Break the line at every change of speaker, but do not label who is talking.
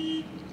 Beep.